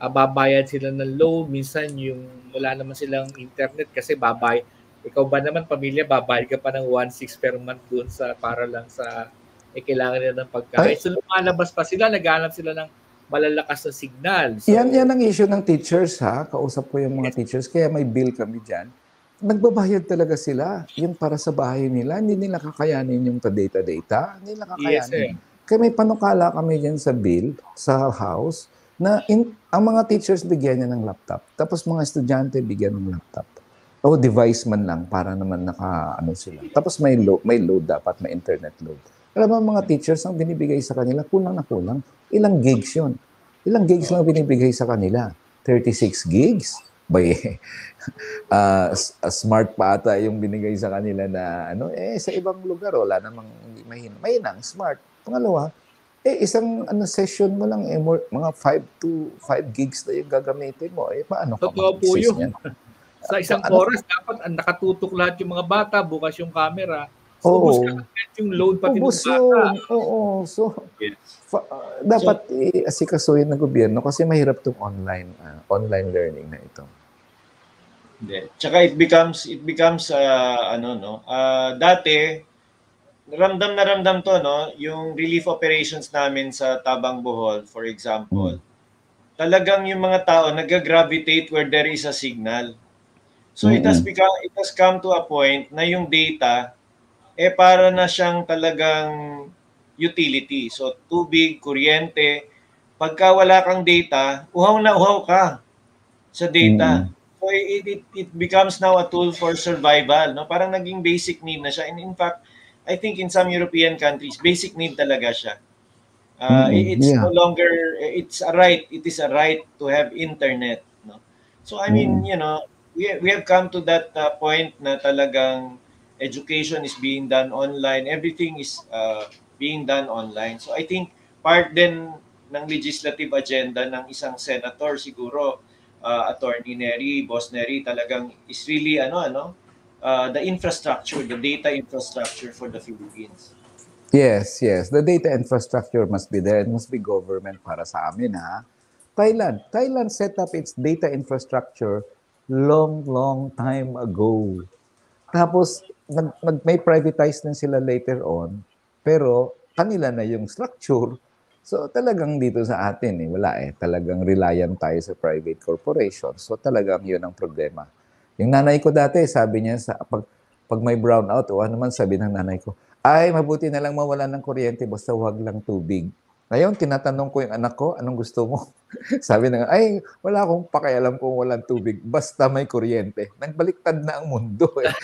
uh, babayad sila ng loan. Minsan yung wala naman silang internet kasi babay. Ikaw ba naman, pamilya, babayad ka pa ng 1.6 per month doon sa, para lang sa eh, kailangan nila ng pagkain. So lumalabas pa sila, naghanap sila ng malalakas na signal. So, yan, yan ang issue ng teachers ha. Kausap ko yung mga yes. teachers, kaya may bill kami dyan. Nagbabayad talaga sila. Yung para sa bahay nila, hindi nila kakayanin yung data-data. Hindi nila kakayanin. Yes, eh. Kaya may panukala kami dyan sa bill, sa house, na in, ang mga teachers bigyan niya ng laptop. Tapos mga estudyante bigyan ng laptop. O device man lang para naman naka ano sila. Tapos may load, may load dapat, may internet load. Alam mo mga teachers ang binibigay sa kanila, kulang na kulang. Ilang gigs yun? Ilang gigs lang binibigay sa kanila? 36 gigs? Bay, uh, smart pa ata yung binigay sa kanila na ano, eh sa ibang lugar wala namang may may nang smart. Pangalawa, eh isang ano session mo lang eh more, mga 5 to 5 gigs na yung gagamitin mo. Eh paano ka Totoo po yun. sa isang ano, oras dapat nakatutok lahat yung mga bata, bukas yung camera, So, ubus yung load pati ubus ng bata. Oo. So, yes. fa- uh, dapat so, i-asikasuhin ng gobyerno kasi mahirap tong online uh, online learning na ito. Hindi. Tsaka it becomes it becomes uh, ano no. Uh, dati ramdam na ramdam to no, yung relief operations namin sa Tabang Bohol for example. Hmm. Talagang yung mga tao nag-gravitate where there is a signal. So mm-hmm. it has become it has come to a point na yung data eh para na siyang talagang utility. So tubig, kuryente, pagka wala kang data, uhaw na uhaw ka sa data. Mm-hmm. So it, it, it becomes now a tool for survival. No? Parang naging basic need na siya. And in fact, I think in some European countries, basic need talaga siya. Uh, mm-hmm. It's yeah. no longer, it's a right. It is a right to have internet. No? So I mean, mm-hmm. you know, we, we have come to that uh, point na talagang education is being done online, everything is uh, being done online. So I think part then ng legislative agenda ng isang senator siguro uh, Attorney Neri, Boss Neri talagang is really ano ano uh, the infrastructure, the data infrastructure for the Philippines. Yes, yes. The data infrastructure must be there. It must be government para sa amin, ha? Thailand. Thailand set up its data infrastructure long, long time ago. Tapos, nag, nag, may privatize din sila later on, pero kanila na yung structure. So talagang dito sa atin, eh, wala eh. Talagang reliant tayo sa private corporation. So talagang yun ang problema. Yung nanay ko dati, sabi niya, sa, pag, pag may brownout o ano man, sabi ng nanay ko, ay, mabuti na lang mawalan ng kuryente, basta huwag lang tubig. Ngayon, tinatanong ko yung anak ko, anong gusto mo? Sabi na nga, ay, wala akong pakialam kung walang tubig, basta may kuryente. Nagbaliktad na ang mundo. Eh.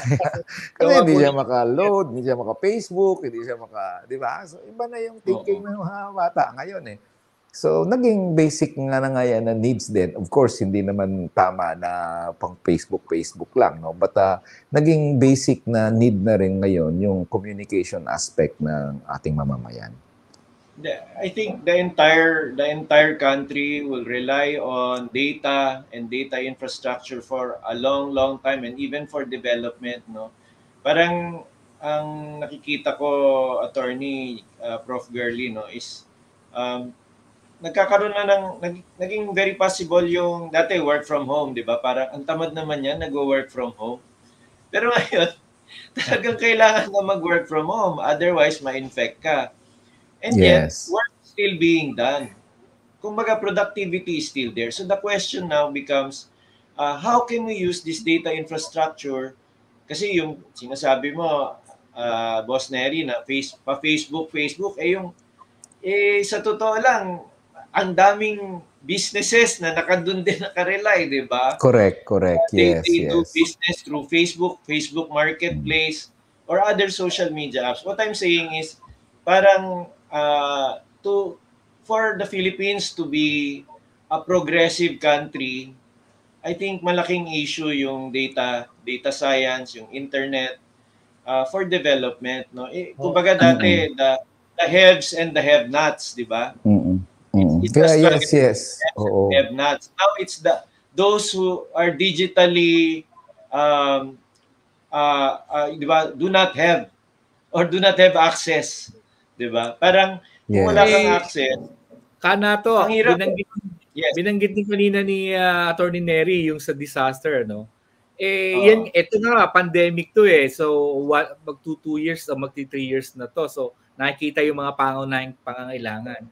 kaya, kasi hindi siya maka-load, hindi siya maka-Facebook, hindi siya maka, di ba? So, iba na yung thinking ng mga bata ngayon eh. So, naging basic nga na nga yan na needs din. Of course, hindi naman tama na pang Facebook, Facebook lang. No? But uh, naging basic na need na rin ngayon yung communication aspect ng ating mamamayan. I think the entire the entire country will rely on data and data infrastructure for a long long time and even for development no? Parang ang nakikita ko attorney uh, prof. Girly no is um, nagkakaroon na ng naging very possible yung dati work from home di ba? Parang ang tamad naman yan nag-work from home. Pero ngayon talagang kailangan na mag-work from home otherwise ma-infect ka And yes. yet, work is still being done. Kumbaga, productivity is still there. So the question now becomes, uh, how can we use this data infrastructure? Kasi yung sinasabi mo, uh, Boss Neri, na face, pa Facebook, Facebook, eh yung, eh sa totoo lang, ang daming businesses na nakadun din nakarely, di ba? Correct, correct. Uh, they, yes, they yes. do business through Facebook, Facebook Marketplace, mm. or other social media apps. What I'm saying is, parang uh, to for the Philippines to be a progressive country, I think malaking issue yung data data science, yung internet uh, for development, no. Eh, kumbaga dati mm-hmm. the the haves and the have-nots, di ba? Mm-hmm. It's, it's yeah, yes, yes. Oo. Have-nots. Now it's the those who are digitally um uh, uh di ba do not have or do not have access 'di ba? Parang kung wala kang access, kana to, ang hirap. Binanggit, yes. binanggit din kanina ni uh, Attorney Neri yung sa disaster, no? Eh, uh, yan, ito na, pandemic to eh. So, what, mag 2 years o mag 3 years na to. So, nakikita yung mga pangunahing pangangailangan.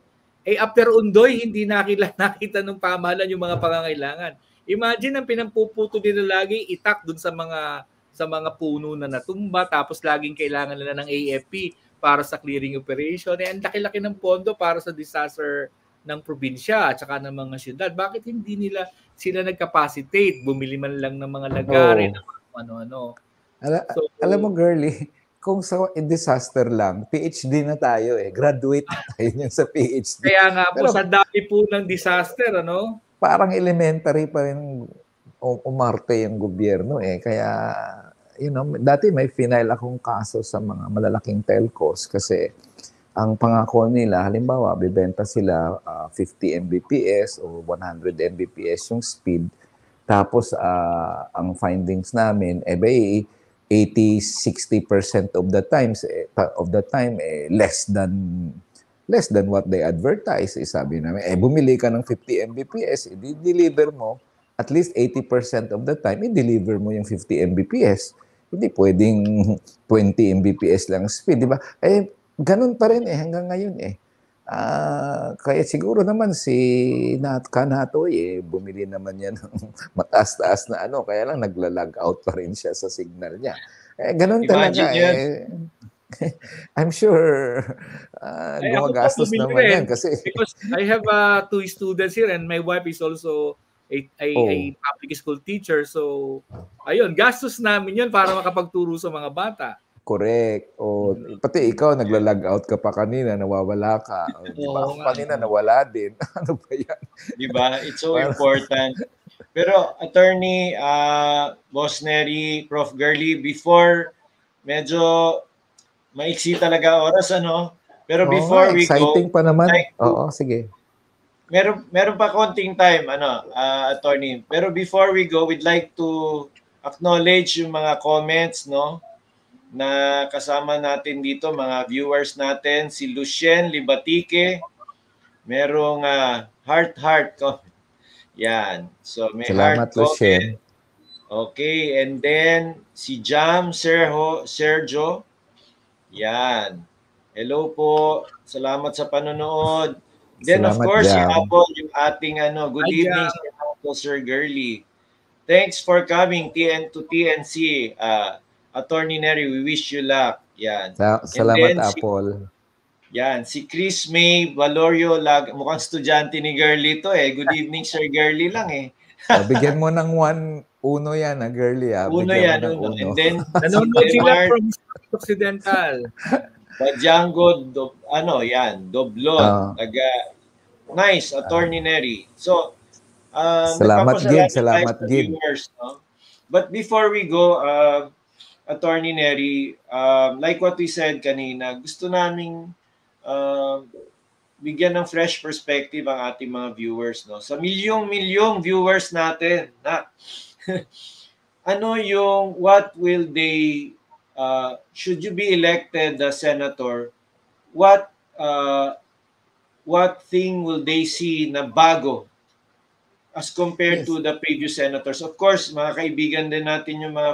Eh, after undoy, hindi nakila, nakita ng pamahalan yung mga pangangailangan. Imagine ang pinampuputo nila lagi itak dun sa mga sa mga puno na natumba tapos laging kailangan nila ng AFP para sa clearing operation. Eh, ang laki-laki ng pondo para sa disaster ng probinsya at saka ng mga syudad. Bakit hindi nila sila nag-capacitate? Bumili man lang ng mga lagari, oh. ng ano-ano. Ala, so, alam mo, girly, kung sa disaster lang, PhD na tayo eh. Graduate na tayo niyan sa PhD. Kaya nga po, Pero, sa dami po ng disaster, ano? Parang elementary pa rin umarte yung gobyerno eh. Kaya you know, dati may final akong kaso sa mga malalaking telcos kasi ang pangako nila, halimbawa, bibenta sila uh, 50 Mbps o 100 Mbps yung speed. Tapos, uh, ang findings namin, eh, bay, 80-60% of the times, eh, of the time, eh, less than less than what they advertise. Eh, sabi namin, eh, bumili ka ng 50 Mbps, i-deliver mo, at least 80% of the time, i-deliver mo yung 50 Mbps. Hindi pwedeng 20 Mbps lang speed, di ba? Eh, ganun pa rin eh, hanggang ngayon eh. Uh, kaya siguro naman si Nat Kanatoy eh, bumili naman yan ng mataas-taas na ano, kaya lang nagla-log out pa rin siya sa signal niya. Eh, ganun Imagine talaga yan. eh. I'm sure uh, gumagastos naman yan kasi because I have uh, two students here and my wife is also a, a, oh. a public school teacher. So, ayun, gastos namin yun para makapagturo sa mga bata. Correct. O, pati ikaw, nagla-log out ka pa kanina, nawawala ka. O, di ba? Oh, kanina, nawala din. ano ba yan? Di ba? It's so important. Pero, attorney, uh, Boss Neri, Prof. Girly, before medyo maiksi talaga oras, ano? Pero before nga, we exciting go, pa naman. like Oo, sige. Meron meron pa konting time ano ah, attorney. Pero before we go we'd like to acknowledge yung mga comments no na kasama natin dito mga viewers natin. Si Lucien Libatique. Merong ah, heart heart comment. Yan. So may Salamat, heart comment. Lucien. okay and then si Jam Sergio Sergio. Yan. Hello po. Salamat sa panonood Then of Salamat, course, si. Apple, yung ating ano, good Hi, evening si Apple Sir Girly. Thanks for coming TN to TNC. Uh, Attorney Neri, we wish you luck. Yan. Sa- salamat, then si- Apple. Yan. Si Chris May Valorio, lag, mukhang estudyante ni Girly to eh. Good evening, Sir Girly lang eh. Oh, bigyan mo ng one, uno yan, na girly. Ah. Uno Bigyan yan. ng Uno. And then, Nanonood si sila from Occidental. Django, do, ano yan, Doblon. Ah. Taga, nice, Attorney Neri. So, um, Salamat, Gid. Salamat, viewers, no? But before we go, uh, Attorney Neri, um, like what we said kanina, gusto naming uh, bigyan ng fresh perspective ang ating mga viewers. No? Sa milyong-milyong viewers natin, na ano yung, what will they, uh, should you be elected as senator, what uh, what thing will they see na bago as compared Yes. to the previous senators? Of course, mga kaibigan din natin yung mga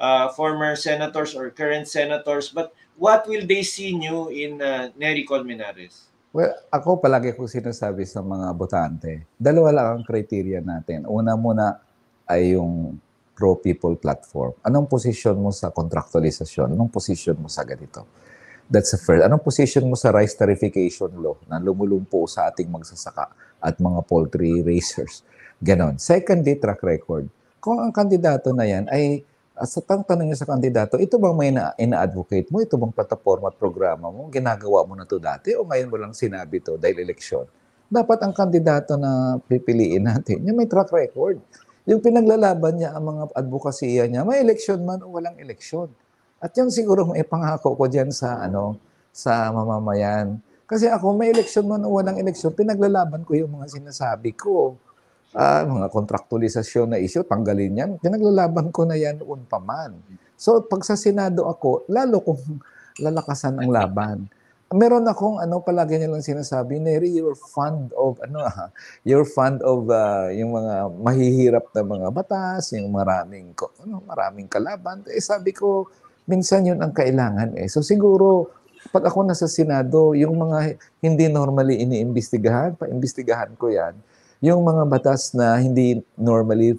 uh, former senators or current senators, but what will they see new in uh, Nery Colmenares? Well, ako palagi ko sinasabi sa mga botante, dalawa lang ang criteria natin. Una muna ay yung pro-people platform. Anong position mo sa contractualisasyon? Anong position mo sa ganito? That's the first. Anong position mo sa rice tarification law na lumulumpo sa ating magsasaka at mga poultry raisers? Ganon. Secondly, track record. Kung ang kandidato na yan ay sa tang tanong niyo sa kandidato, ito bang may ina- ina-advocate mo? Ito bang plataforma at programa mo? Ginagawa mo na to dati o ngayon mo lang sinabi to dahil eleksyon? Dapat ang kandidato na pipiliin natin, yung may track record. Yung pinaglalaban niya ang mga advokasya niya, may eleksyon man o walang eleksyon. At yun siguro may pangako ko diyan sa ano sa mamamayan. Kasi ako may eleksyon man o walang eleksyon, pinaglalaban ko yung mga sinasabi ko ah, mga kontraktualisasyon na issue, tanggalin yan. Pinaglalaban ko na yan noon pa man. So, pag sa Senado ako, lalo kong lalakasan ang laban. Meron akong ano palagi nilang sinasabi, Neri, you're fond of ano ah, you're fond of ah, yung mga mahihirap na mga batas, yung maraming ko- ano, maraming kalaban. Eh sabi ko, minsan yun ang kailangan eh. So siguro pag ako nasa Senado, yung mga hindi normally iniimbestigahan, paimbestigahan ko yan yung mga batas na hindi normally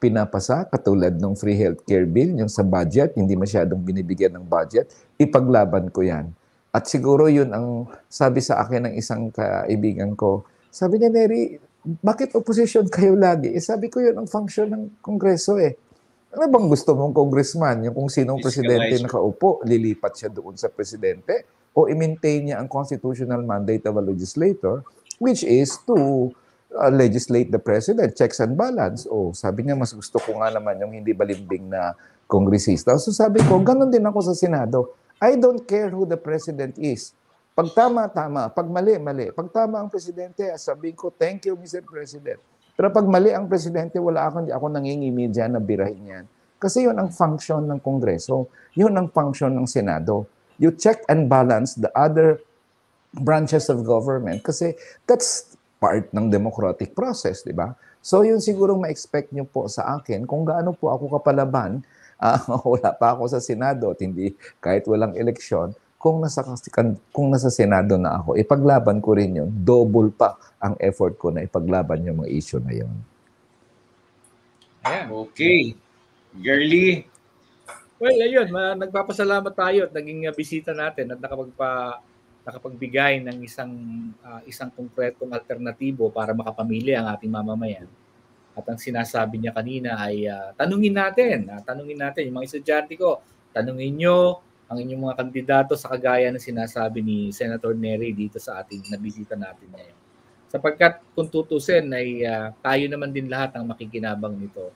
pinapasa, katulad ng free healthcare bill, yung sa budget, hindi masyadong binibigyan ng budget, ipaglaban ko yan. At siguro yun ang sabi sa akin ng isang kaibigan ko, sabi niya, Neri, bakit opposition kayo lagi? Eh, sabi ko yun ang function ng Kongreso eh. Ano bang gusto mong congressman? Yung kung sinong presidente nakaupo, lilipat siya doon sa presidente? O i-maintain niya ang constitutional mandate of a legislator, which is to uh, legislate the president, checks and balance. O sabi niya, mas gusto ko nga naman yung hindi balimbing na kongresista. So sabi ko, ganun din ako sa Senado. I don't care who the president is. Pag tama, tama. Pag mali, mali. Pag tama ang presidente, sabihin ko, thank you, Mr. President. Pero pag mali ang presidente, wala ako, hindi ako nangingimi dyan na birahin yan. Kasi yun ang function ng Kongreso. Yun ang function ng Senado. You check and balance the other branches of government kasi that's part ng democratic process, di ba? So yun siguro ma-expect nyo po sa akin kung gaano po ako kapalaban, ah, wala pa ako sa Senado at hindi kahit walang eleksyon, kung nasa kung nasa Senado na ako, ipaglaban ko rin yun. Double pa ang effort ko na ipaglaban yung mga issue na yun. Ayan. Okay. Girly, Well, ayun, ma- nagpapasalamat tayo at naging uh, bisita natin at nakapagpa nakapagbigay ng isang ah, isang konkretong alternatibo para makapamilya ang ating mamamayan. At ang sinasabi niya kanina ay ah, tanungin natin, ah, tanungin natin yung mga estudyante ko, tanungin nyo ang inyong mga kandidato sa kagaya ng sinasabi ni Senator Nery dito sa ating nabisita natin ngayon. Sapagkat kung tutusin ay ah, tayo naman din lahat ang makikinabang nito.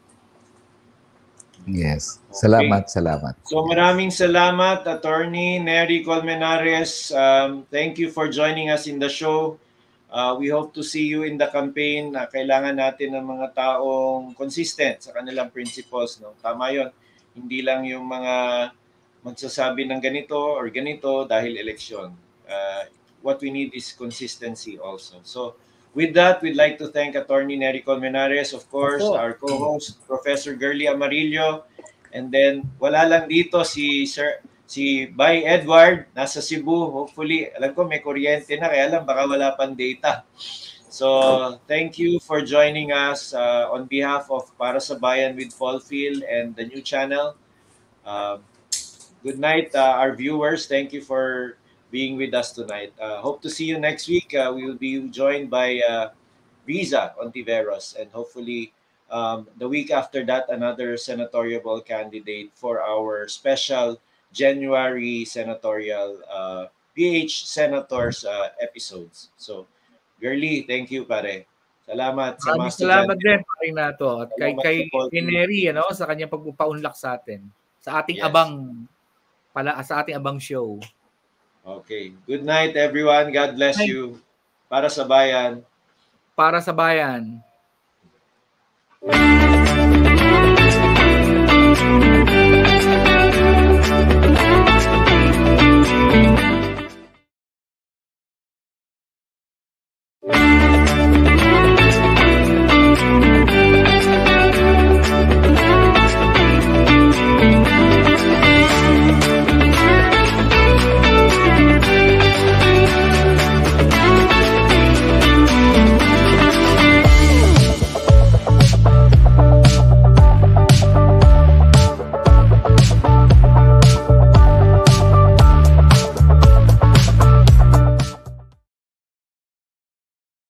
Yes. Salamat, salamat. So maraming salamat, Attorney Neri Colmenares. Um, thank you for joining us in the show. Uh, we hope to see you in the campaign. Uh, kailangan natin ng mga taong consistent sa kanilang principles. No? Tama yon. Hindi lang yung mga magsasabi ng ganito or ganito dahil eleksyon. Uh, what we need is consistency also. So with that, we'd like to thank Attorney Neri Colmenares, of course, Opo. our co-host, Professor Gerly Amarillo, and then wala lang dito si Sir si Bay Edward nasa Cebu. Hopefully, alam ko may kuryente na kaya lang baka wala pang data. So, thank you for joining us uh, on behalf of Para sa Bayan with Paulfield and the new channel. Uh, good night, uh, our viewers. Thank you for being with us tonight. Uh, hope to see you next week. Uh, we will be joined by uh, Riza Ontiveros, and hopefully um, the week after that, another senatorial candidate for our special January senatorial uh, PH Senators uh, episodes. So, Girly, thank you, pare. Salamat sa mga salamat din pare na to at kay kay sa Paul. kay Neri ano sa kanyang pagpapaunlak sa atin sa ating Yes. abang pala sa ating abang show. Okay. Good night, everyone. God bless Night. you. Para sa bayan. Para sa bayan.